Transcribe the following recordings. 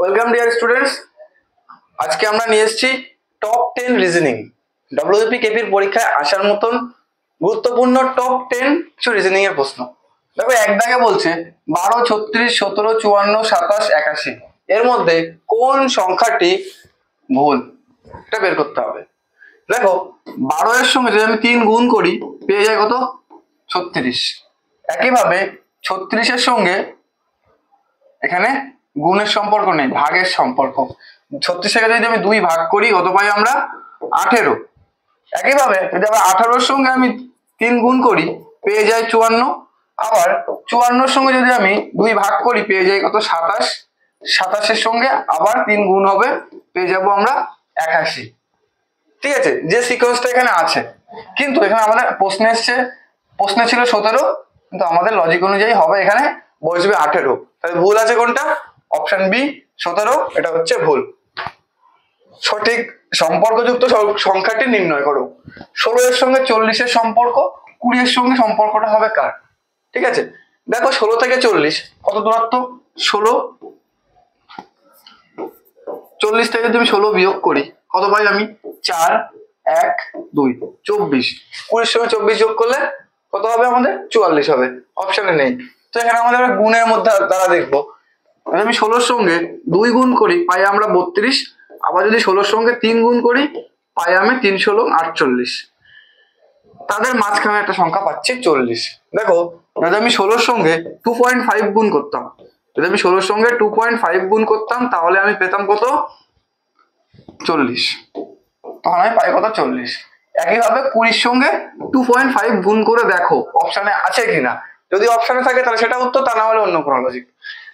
Welcome dear students আজকে আমরা নিয়ে এসেছি টপ টেন রিজনিং ডব্লিউপি কেপির পরীক্ষায় আসার মতন গুরুত্বপূর্ণ টপ টেন কিছু রিজনিং এর প্রশ্ন। দেখো, এক দাগে বলছে বারো, ছত্রিশ, সতেরো, চুয়ান্ন, সাতাশ, একাশি। এর মধ্যে কোন সংখ্যাটি ভুল? এটা বের করতে হবে। দেখো, বারো এর সঙ্গে যদি আমি তিন গুণ করি, পেয়ে যায় কত? ছত্রিশ। একইভাবে ছত্রিশের সঙ্গে এখানে গুণের সম্পর্ক নেই, ভাগের সম্পর্ক। ছত্রিশটাকে যদি আমি দুই ভাগ করি, কত পাই আমরা? আঠেরো। একইভাবে যদি আবার আঠারোর সঙ্গে আমি তিন গুণ করি, পেয়ে যাই চুয়ান্ন। আবার চুয়ান্নর সঙ্গে যদি আমি দুই ভাগ করি, পেয়ে যাই কত? সাতাশ। সাতাশের সঙ্গে আবার তিন গুণ হবে, পেয়ে যাব আমরা একাশি। ঠিক আছে? যে সিকোয়েন্সটা এখানে আছে। কিন্তু এখানে আমাদের প্রশ্ন এসছে, প্রশ্নে ছিল সতেরো, কিন্তু আমাদের লজিক অনুযায়ী হবে এখানে বসবে আঠেরো। তাহলে ভুল আছে কোনটা? অপশন বি সতেরো, এটা হচ্ছে ভুল। সঠিক সম্পর্কযুক্ত সংখ্যাটি নির্ণয় করো। ষোলো এর সঙ্গে চল্লিশের সম্পর্ক, কুড়ি এর সঙ্গে সম্পর্কটা হবে কার? ঠিক আছে? দেখো, ষোলো থেকে চল্লিশ, কত দূরত্ব? ষোলো। চল্লিশ থেকে আমি ষোলো বিয়োগ করি, কত পাই আমি? চার, এক, দুই, চব্বিশ। কুড়ির সঙ্গে চব্বিশ যোগ করলে কত হবে আমাদের? চুয়াল্লিশ হবে। অপশানে নেই। তো এখানে আমাদের গুণের মধ্যে তারা দেখব। আমি ষোলোর সঙ্গে দুই গুণ করি, পাই আমরা বত্রিশ, আবার যদি ষোলোর সঙ্গে তিন গুণ করি, পাই আমি তিন ষোলো আটচল্লিশ। তাদের মাঝখানে একটা সংখ্যা পাচ্ছি চল্লিশ। দেখো, যদি আমি ষোলোর সঙ্গে টু পয়েন্ট ফাইভ গুণ করতাম, যদি আমি ষোলোর সঙ্গে টু পয়েন্ট ফাইভ গুণ করতাম, তাহলে আমি পেতাম কত? চল্লিশ। তখন আমি পাই কত? চল্লিশ। একইভাবে কুড়ির সঙ্গে টু পয়েন্ট ফাইভ গুণ করে দেখো অপশানে আছে কিনা। যদি অপশানে থাকে, তাহলে সেটা উত্তর, তা না হলে অন্য কোনো লজিক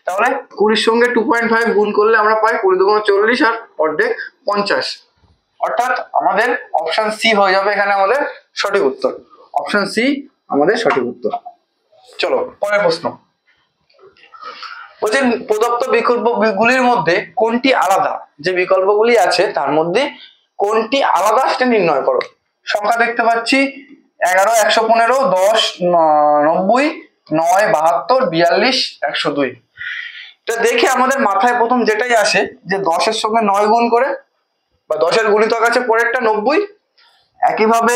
তাহলে কুড়ির সঙ্গে টু পয়েন্ট ফাইভ গুণ করলে আমরা পাই কুড়ি দুগুণ চল্লিশ আর অর্ধেক পঞ্চাশ। অর্থাৎ আমাদের অপশান সি হয়ে যাবে এখানে আমাদের সঠিক উত্তর। অপশন সি আমাদের সঠিক উত্তর। চলো, পরের প্রশ্ন। বলছেন প্রদত্ত বিকল্পগুলির মধ্যে কোনটি আলাদা? যে বিকল্পগুলি আছে, তার মধ্যে কোনটি আলাদা সেটা নির্ণয় করো। সংখ্যা দেখতে পাচ্ছি, এগারো, একশো পনেরো, দশ নব্বই, নয়, বাহাত্তর, বিয়াল্লিশ, একশো দুই। এটা দেখে আমাদের মাথায় প্রথম যেটাই আসে যে দশের সঙ্গে নয় গুণ করে বা দশের গুণিতক আছে পরেরটা নব্বই, একইভাবে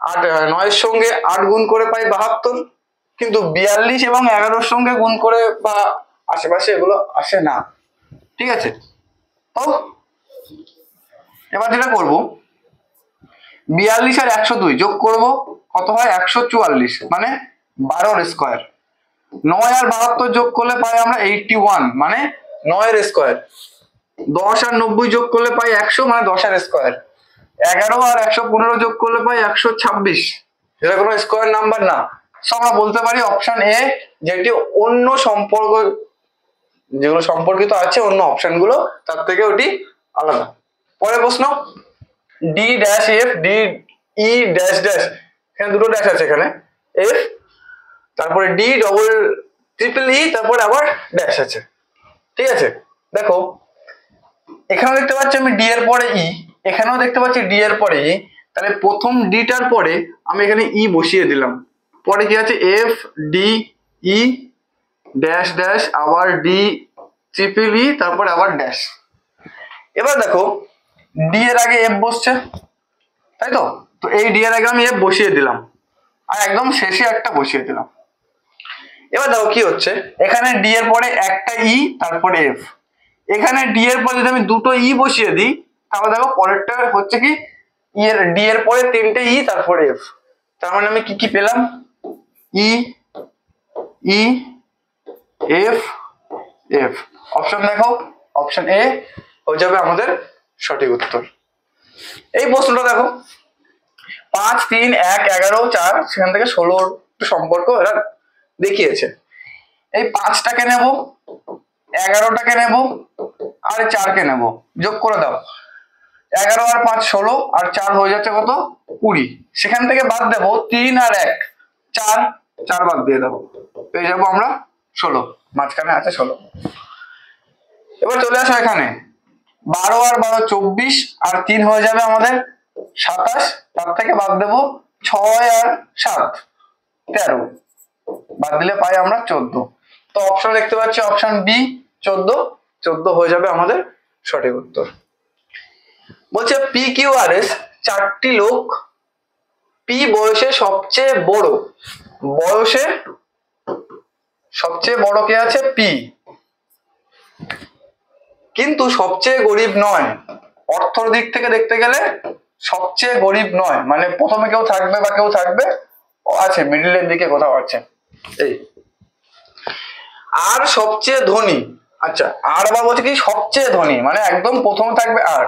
আট নয়ের সঙ্গে আট গুণ করে পাই বাহাত্তর, কিন্তু বিয়াল্লিশ এবং এগারোর সঙ্গে গুণ করে বা আশেপাশে এগুলো আসে না। ঠিক আছে? তো এবার যেটা করব, বিয়াল্লিশ আর একশো দুই যোগ করব, কত হয়? একশো চুয়াল্লিশ মানে বারোর স্কোয়ার নয় আর বাহাত্তর যোগ করলে পাই আমরা এইটটি ওয়ান মানে নয়ের স্কোয়ার দশ আর নব্বই যোগ করলে পাই একশো মানে দশের স্কোয়ার এগারো আর একশো পনেরো যোগ করলে পাই একশো ছাব্বিশ। যেটা কোনো স্কোয়ার নাম্বার না। সো আমরা বলতে পারি অপশন এ যেটি অন্য সম্পর্ক, যেগুলো সম্পর্কিত আছে, অন্য অপশনগুলো, তার থেকে ওটি আলাদা। পরের প্রশ্ন D dash F D E dash dash এখানে দুটো ড্যাশ আছে এখানে। এফ তারপরে ডি ডবল ট্রিপল ই তারপরে আবার ড্যাশ আছে। ঠিক আছে? দেখো, এখানেও দেখতে পাচ্ছি আমি ডি এর পরে ই এখানেও দেখতে পাচ্ছি ডি এর পরে ই তাহলে প্রথম ডিটার পরে আমি এখানে ই বসিয়ে দিলাম। পরে কি আছে? F D E dash dash আবার ডি ট্রিপল ই তারপরে আবার ড্যাশ এবার দেখো ডি এর আগে এফ বসছে, তাই তো? তো এই ডি এর আগে আমি এফ বসিয়ে দিলাম। আর একদম শেষে একটা বসিয়ে দিলাম। এবার দেখো কি হচ্ছে? এখানে ডি এর পরে একটা ই তারপরে এফ এখানে ডি এর পরে যদি আমি দুটো ই বসিয়ে দিই, তাহলে দেখো পরেরটা হচ্ছে কি ই এর ডি এর পরে তিনটে ই তারপরে এফ তার মানে আমি কি কি পেলাম? E E F F option দেখো অপশন এ হয়ে যাবে আমাদের সঠিক উত্তর। এই প্রশ্নটা দেখো। পাঁচ, তিন, এক, এগারো, চার, সেখান থেকে ষোলোর সম্পর্ক, এরা দেখিয়েছে। এই পাঁচটাকে নেব, এগারোটাকে নেব, আর চারকে নেব। যোগ করে দাও। এগারো আর পাঁচ ষোলো, আর চার হয়ে যাচ্ছে কত? কুড়ি। সেখান থেকে বাদ দেবো তিন আর এক। চার চার বাদ দিয়ে দেবো। পেয়ে যাব আমরা ষোলো। মাঝখানে আছে ষোলো। এবার চলে আসো এখানে। বারো আর বারো চব্বিশ, আর তিন হয়ে যাবে আমাদের সাতাশ। তার থেকে বাদ দেবো ছয় আর সাত। তেরো। বাদ দিলে পাই আমরা চোদ্দ। তো অপশন দেখতে পাচ্ছি অপশন বি চোদ্দ। চোদ্দ হয়ে যাবে আমাদের সঠিক উত্তর। বলছে পি কিউ আর এস চারটি লোক পি বয়সে সবচেয়ে বড়। বয়সে সবচেয়ে বড় কে আছে? পি কিন্তু সবচেয়ে গরিব নয়। অর্থর দিক থেকে দেখতে গেলে সবচেয়ে গরিব নয়। মানে প্রথমে কেউ থাকবে বা কেউ থাকবে, আছে মিডিলের দিকে কোথাও আছে। এই, আর সবচেয়ে ধনী আচ্ছা আর আবার বলছে কি সবচেয়ে ধনী মানে একদম প্রথম থাকবে আর।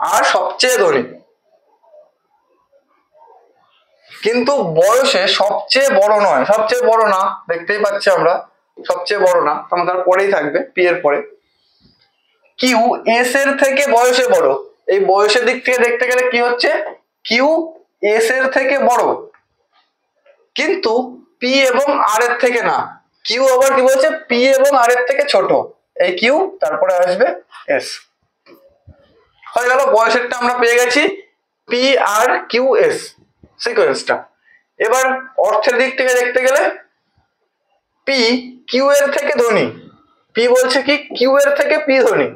আর সবচেয়ে ধনী। কিন্তু বয়সে সবচেয়ে বড় নয়, সবচেয়ে বড় না, দেখতেই পাচ্ছি আমরা, সবচেয়ে বড় না আমাদের পরেই থাকবে, পি এর পরে। কিউ এস এর থেকে বয়সে বড়, এই বয়সের দিক থেকে দেখতে গেলে কি হচ্ছে? কিউ এস এর থেকে বড়। কিন্তু পি এবং আর এর থেকে না। কিউ আবার কি বলছে? পি এবং আর এর থেকে ছোট। এই কিউ তারপরে আসবে এস হয়ে গেল, বয়সেরটা আমরা পেয়ে গেছি পি আর কিউ এস সিকোয়েন্সটা এবার অর্থের দিক থেকে দেখতে গেলে পি কিউ এর থেকে ধনী। পি বলছে কি? কিউ এর থেকে পি ধনী।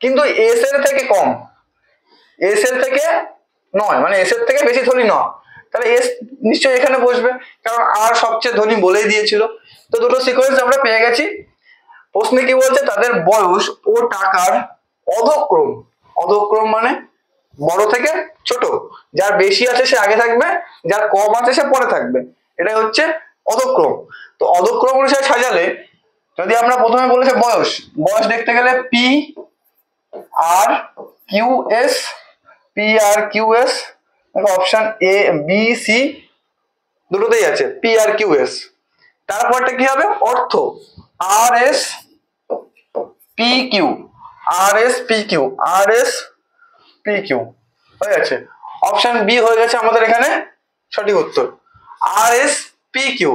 কিন্তু এস এর থেকে কম। এস এর থেকে নয় মানে এস এর থেকে বেশি ধনী নয়। তাহলে এস নিশ্চয়ই এখানে বসবে। কারণ আর সবচেয়ে ধনী বলেই দিয়েছিল। তো দুটো সিকোয়েন্স আমরা পেয়ে গেছি। প্রশ্নে কি বলছে? তাদের বয়স ও টাকার অধক্রম। অধক্রম মানে বড় থেকে ছোট। যার বেশি আছে সে আগে থাকবে, যার কম আছে সে পরে থাকবে। এটাই হচ্ছে অধক্রম। তো অধক্রম অনুসারে সাজালে, যদি আমরা প্রথমে বলেছে বয়স বয়স দেখতে গেলে P R Q S P R Q S option A B C দুটোতেই আছে পি আর কিউ এস তারপরটা কি হবে? অর্থ। R S P Q R S P Q R S P Q হয়ে গেছে। অপশন বি হয়ে গেছে আমাদের এখানে সঠিক উত্তর। আর এস পি কিউ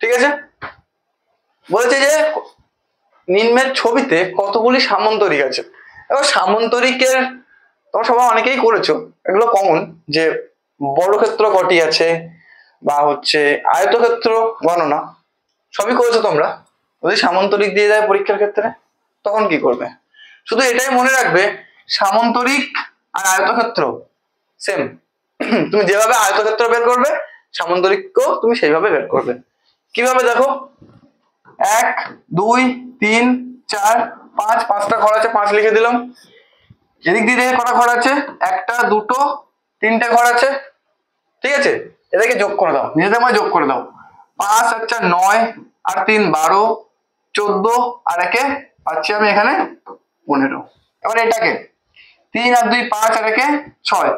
ঠিক আছে? বলেছে যে নিম্নের ছবিতে কতগুলি সামন্তরিক আছে? এবার সামন্তরিকের তোমরা সবাই অনেকেই করেছ। এগুলো কমন যে বর্গক্ষেত্র কটি আছে বা হচ্ছে আয়তক্ষেত্র গণনা, সবই করেছ তোমরা। যদি সামন্তরিক দিয়ে দেয় পরীক্ষার ক্ষেত্রে, তখন কি করবে? শুধু এটাই মনে রাখবে, সামন্তরিক আর আয়তক্ষেত্র সেম তুমি যেভাবে আয়তক্ষেত্র বের করবে, সামন্তরিককেও তুমি সেইভাবে বের করবে। কীভাবে দেখো? এক, দুই, তিন, চার, পাঁচ, পাঁচটা ঘর আছে, পাঁচ লিখে দিলাম। এদিক দিয়ে দেখে কটা ঘর আছে? একটা, দুটো, তিনটে ঘর আছে। ঠিক আছে? এটাকে যোগ করে দাও। নিজেদের মধ্যে যোগ করে দাও। পাঁচ আচ্ছা নয়, আর তিন, বারো, চোদ্দ, আর একে পাচ্ছি আমি এখানে পনেরো। এবার এটাকে। তিন, আর দুই, পাঁচ, আর একে ছয়।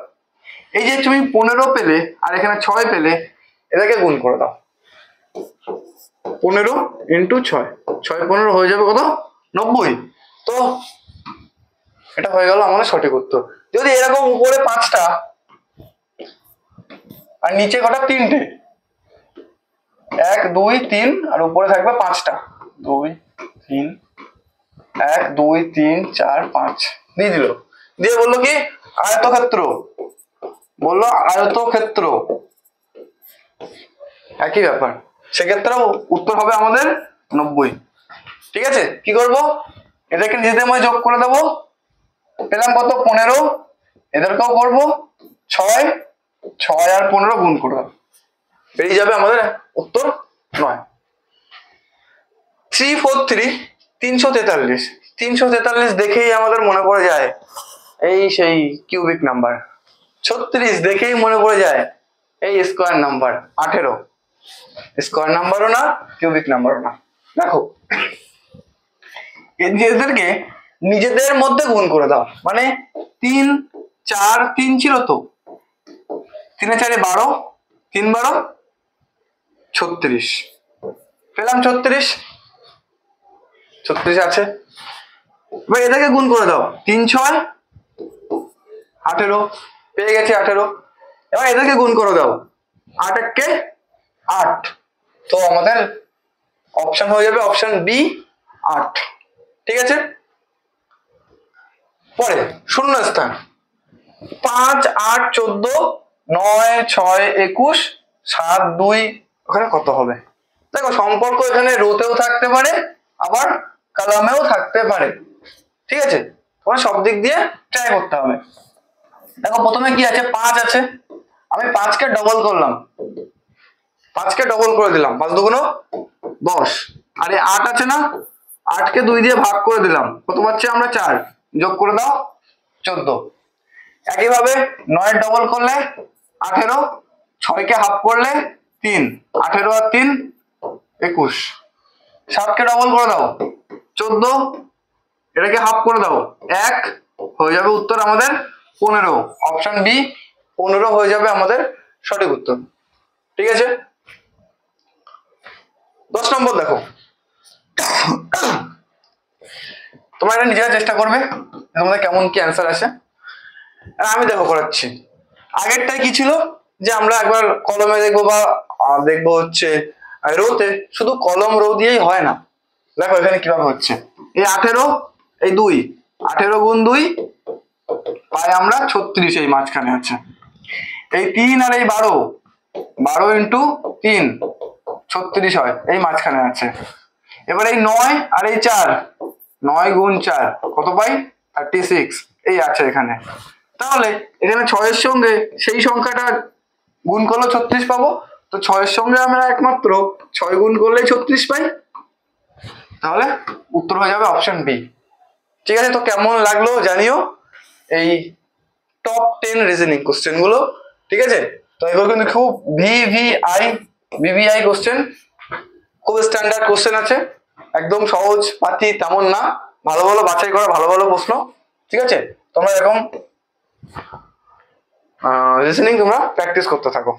এই যে তুমি পনেরো পেলে, আর এখানে ছয় পেলে এটাকে গুণ করে দাও। পনেরো ইন্টু ছয়। ছয় পনেরো হয়ে যাবে কত? নব্বই। তো এটা হয়ে গেল আমাদের সঠিক উত্তর। যদি এরকম উপরে পাঁচটা, আর নিচে কটা তিনটে, এক, দুই, তিন, আর উপরে থাকবে পাঁচটা। দুই, তিন, এক, দুই, তিন, চার, পাঁচ, দিয়ে দিল। দিয়ে বলল কি? আয়তক্ষেত্র। বলল আয়তক্ষেত্র। একই ব্যাপার। সেক্ষেত্রে উত্তর হবে আমাদের নব্বই। ঠিক আছে? কি করব? এদেরকে নিজেদের মধ্যে যোগ করে দেবো। পেলাম কত? পনেরো। এদেরকেও করব। ছয়। ছয় আর পনেরো গুণ করে। দেবো বেরিয়ে যাবে আমাদের উত্তর নয়। থ্রি ফোর থ্রি তিনশো তেতাল্লিশ। তিনশো তেতাল্লিশ দেখেই আমাদের মনে পড়ে যায় এই সেই কিউবিক নাম্বার ছত্রিশ দেখেই মনে পড়ে যায় এই স্কোয়ার নাম্বার আঠেরো। স্কোয়ার নাম্বারও না কিউবিক নাম্বারও না। দেখো, এদেরকে নিজেদের মধ্যে গুণ করে দাও। মানে তিন, চার, তিন ছিল তো? তিনে চারে বারো, তিন বারো, ছত্রিশ। পেলাম ছত্রিশ। ছত্রিশ আছে। এবার এটাকে গুণ করে দাও। তিন, ছয়, আঠেরো। পেয়ে গেছে আঠেরো। এবার এদেরকে গুণ করে দাও। আট এককে আট। তো আমাদের অপশন হয়ে যাবে অপশন বি আট। ঠিক আছে? পরে শূন্য স্থান পাঁচ, আট, চোদ্দ, নয়, ছয়, একুশ, সাত, দুই, ওখানে কত হবে? দেখো, সম্পর্ক এখানে রোতেও থাকতে পারে, আবার কলামেও থাকতে পারে। ঠিক আছে? তোমার সব দিক দিয়ে ট্রাই করতে হবে। দেখো, প্রথমে কি আছে? পাঁচ আছে। আমি পাঁচকে ডবল করলাম। পাঁচকে ডবল করে দিলাম। পাঁচ দুগুণ দশ। আর, আট আছে না? আটকে দুই দিয়ে ভাগ করে দিলাম। কত পাচ্ছি আমরা? চার। যোগ করে দাও, চোদ্দ। একইভাবে নয় ডবল করলে আঠেরো, ছয়কে হাফ করলে তিন, আঠেরো আর তিন, একুশ। সাতকে ডবল করে দাও, চোদ্দ। এটাকে হাফ করে দাও, এক, হয়ে যাবে উত্তর আমাদের পনেরো। অপশন বি পনেরো হয়ে যাবে আমাদের সঠিক উত্তর। ঠিক আছে? দশ নম্বর দেখো। তোমরা এটা নিজেরা চেষ্টা করবে তোমাদের কেমন কি অ্যান্সার আসে। আর আমি দেখো করাচ্ছি। আগেরটাই কি ছিল? যে আমরা একবার কলমে দেখব বা দেখব হচ্ছে রোতে, শুধু কলম রো দিয়েই হয় না। দেখো এখানে কীভাবে হচ্ছে। এই আঠেরো, এই দুই, আঠেরো গুণ দুই, পাই আমরা ছত্রিশ এই মাঝখানে আছে। এই তিন আর এই বারো বারো ইন্টু তিন, ছত্রিশ হয়, এই মাঝখানে আছে। এবার এই নয় আর এই চার নয় গুণ চার, কত পাই? থার্টি সিক্স এই আছে এখানে। তাহলে এখানে ছয়ের সঙ্গে সেই সংখ্যাটা গুণ করলে ছত্রিশ পাবো। তো ছয়ের সঙ্গে আমরা একমাত্র ছয় গুণ করলেই ছত্রিশ পাই। তাহলে উত্তর হয়ে যাবে অপশন বি ঠিক আছে, তো কেমন লাগল জানিও এই টপ টেন রিজনিং কোশ্চেনগুলো। ঠিক আছে? তো এগুলো কিন্তু খুব V V I VVI question খুব স্ট্যান্ডার্ড কোশ্চেন আছে। একদম সহজ পাতি তেমন না। ভালো ভালো বাছাই করা, ভালো ভালো প্রশ্ন। ঠিক আছে? তোমরা এরকম রিসনিং তোমরা প্র্যাকটিস করতে থাকো।